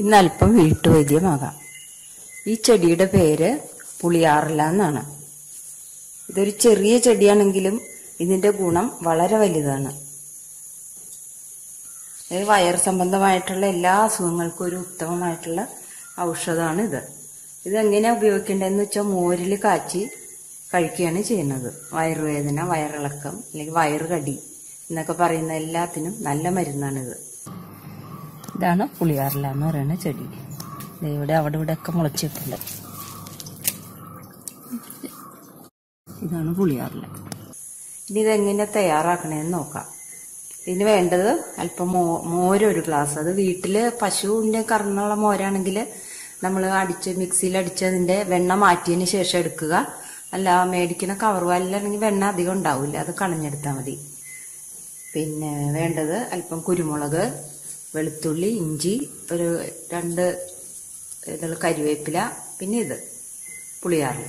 ഇന്ന് അല്പം വീട്ടുവൈദ്യമാകാം. ഈ ചെടിയുടെ പേര് പുളിയാറില്ല എന്നാണ്. ഇതൊരു ചെറിയ ചെടിയാണെങ്കിലും ഇതിന്റെ ഗുണം വളരെ വലുതാണ്. വയർ സംബന്ധമായിട്ടുള്ള എല്ലാ അസുഖങ്ങൾക്കും ഒരു ഉത്തമമായിട്ടുള്ള ഔഷധമാണ് ഇത്. ഇതെങ്ങനെയാണ് ഉപയോഗിക്കേണ്ടതെന്ന് വെച്ചാൽ മോരിൽ കാച്ചി കഴിക്കുകയാണ് ചെയ്യുന്നത്. വയറുവേദന വയറിളക്കം അല്ലെങ്കിൽ വയറുകടി എന്നൊക്കെ പറയുന്ന എല്ലാത്തിനും നല്ല മരുന്നാണിത്. ഇതാണ് പുളിയാറില എന്ന് പറയുന്ന ചെടി. ഇവിടെ അവിടെ ഇവിടെ ഒക്കെ മുളച്ചിട്ടുണ്ട്. ഇതാണ് പുളിയാറില. ഇനി ഇതെങ്ങനെ തയ്യാറാക്കണേന്ന് നോക്കാം. ഇതിന് വേണ്ടത് അല്പം മോര് ഒരു ഗ്ലാസ്. അത് വീട്ടിൽ പശുവിന്റെ കറന്നുള്ള മോരാണെങ്കിൽ നമ്മൾ അടിച്ച് മിക്സിയിൽ അടിച്ചതിന്റെ വെണ്ണ മാറ്റിയതിന് ശേഷം എടുക്കുക. അല്ല മേടിക്കുന്ന കവർ വാലിലാണെങ്കിൽ വെണ്ണ അധികം ഉണ്ടാവില്ല. അത് കളഞ്ഞെടുത്താൽ മതി. പിന്നെ വേണ്ടത് അല്പം കുരുമുളക് വെളുത്തുള്ളി ഇഞ്ചി ഒരു രണ്ട് ഇതുള്ള കരിവേപ്പില പിന്നെ ഇത് പുളിയാറില.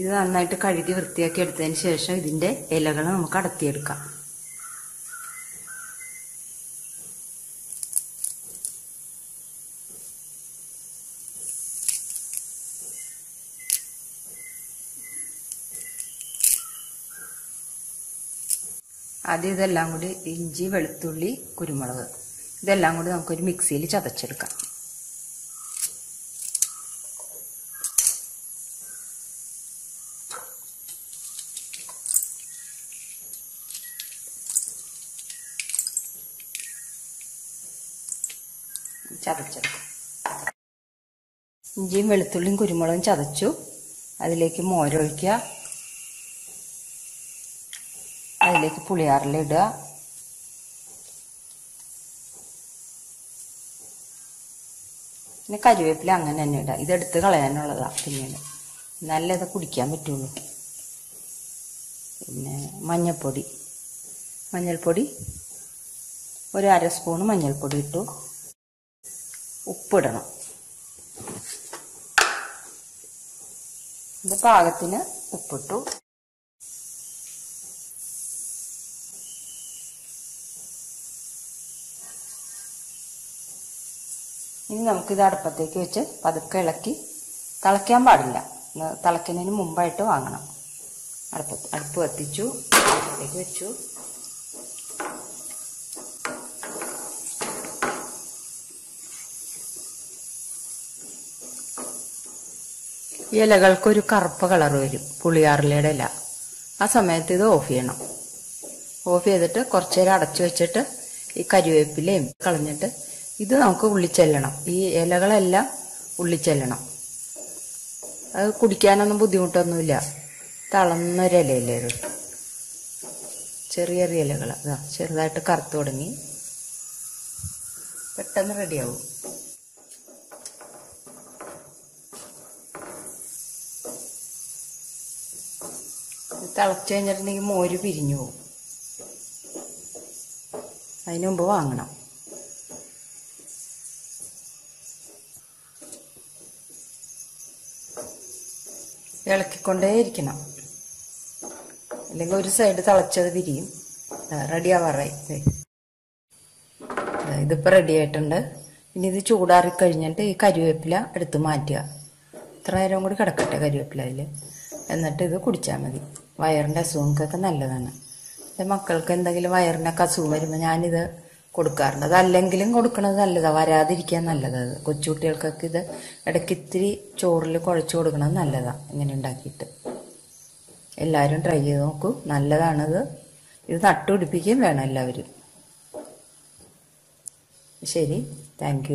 ഇത് നന്നായിട്ട് കഴുകി വൃത്തിയാക്കി എടുത്തതിന് ശേഷം ഇതിന്റെ ഇലകൾ നമുക്ക് അടത്തിയെടുക്കാം. ആദ്യം ഇതെല്ലാം കൂടി ഇഞ്ചി വെളുത്തുള്ളി കുരുമുളക് ഇതെല്ലാം കൂടി നമുക്കൊരു മിക്സിയിൽ ചതച്ചെടുക്കാം. ചതച്ചെടുക്കാം. ഇഞ്ചിയും വെളുത്തുള്ളിയും കുരുമുളകും ചതച്ചു. അതിലേക്ക് മോരൊഴിക്കുക. അതിലേക്ക് പുളിയാറില പിന്നെ കരിവേപ്പില അങ്ങനെ തന്നെ ഇടാം. ഇതെടുത്ത് കളയാനുള്ളതാ പിന്നീട്. നല്ല ഇത് കുടിക്കാൻ പറ്റുള്ളൂ. പിന്നെ മഞ്ഞൾപ്പൊടി. മഞ്ഞൾപ്പൊടി ഒരു അര സ്പൂൺ മഞ്ഞൾപ്പൊടി ഇട്ടു. ഉപ്പിടണം. ഇത് പാകത്തിന് ഉപ്പിട്ടു. ഇനി നമുക്കിത് അടുപ്പത്തേക്ക് വെച്ച് പതുക്കെ ഇളക്കി തിളയ്ക്കാൻ പാടില്ല. തിളയ്ക്കുന്നതിന് മുമ്പായിട്ട് വാങ്ങണം. അടുപ്പ അടുപ്പ് കത്തിച്ചു. അടുപ്പത്തേക്ക് വെച്ചു. ഇലകൾക്കൊരു കറുപ്പ് കളർ വരും. പുളിയാറിലയുടെ ഇല. ആ സമയത്ത് ഇത് ഓഫ് ചെയ്യണം. ഓഫ് ചെയ്തിട്ട് കുറച്ചു നേരം അടച്ചു വെച്ചിട്ട് ഈ കരിവേപ്പിലയും കളഞ്ഞിട്ട് ഇത് നമുക്ക് ഉള്ളിച്ചെല്ലണം. ഈ ഇലകളെല്ലാം ഉള്ളിച്ചെല്ലണം. അത് കുടിക്കാനൊന്നും ബുദ്ധിമുട്ടൊന്നുമില്ല. തളന്നൊരിലയല്ലേ ഇത്? ചെറിയ ചെറിയ ഇലകൾ അതാ ചെറുതായിട്ട് കറുത്തു തുടങ്ങി. പെട്ടെന്ന് റെഡിയാവും. തിളച്ചു കഴിഞ്ഞിട്ടുണ്ടെങ്കിൽ മോര് പിരിഞ്ഞു പോകും. അതിനു മുമ്പ് വാങ്ങണം. ഇളക്കിക്കൊണ്ടേയിരിക്കണം. അല്ലെങ്കിൽ ഒരു സൈഡ് തിളച്ചത് പിരിയും റെഡി ആവാറായി ഇതിപ്പോൾ റെഡി ആയിട്ടുണ്ട്. ഇനി ഇത് ചൂടാറി കഴിഞ്ഞിട്ട് ഈ കരിവേപ്പില എടുത്ത് മാറ്റുക. ഇത്ര നേരം കൂടി കിടക്കട്ടെ കരിവേപ്പില അതിൽ എന്നിട്ട് ഇത് കുടിച്ചാൽ മതി. വയറിന്റെ അസുഖങ്ങൾക്കൊക്കെ നല്ലതാണ്. മക്കൾക്ക് എന്തെങ്കിലും വയറിനൊക്കെ അസുഖം വരുമ്പോൾ ഞാനിത് കൊടുക്കാറുണ്ട്. അതല്ലെങ്കിലും കൊടുക്കണത് നല്ലതാണ് വരാതിരിക്കാൻ നല്ലതാണ് കൊച്ചുകുട്ടികൾക്കൊക്കെ ഇത് ഇടയ്ക്ക് ഇത്തിരി ചോറിൽ കുഴച്ച് കൊടുക്കണത് നല്ലതാണ് ഇങ്ങനെ ഉണ്ടാക്കിയിട്ട്. എല്ലാവരും ട്രൈ ചെയ്ത് നോക്കൂ. നല്ലതാണത്. ഇത് നട്ടുപിടിപ്പിക്കുകയും വേണം എല്ലാവരും. ശരി. താങ്ക്